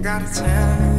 gotta tell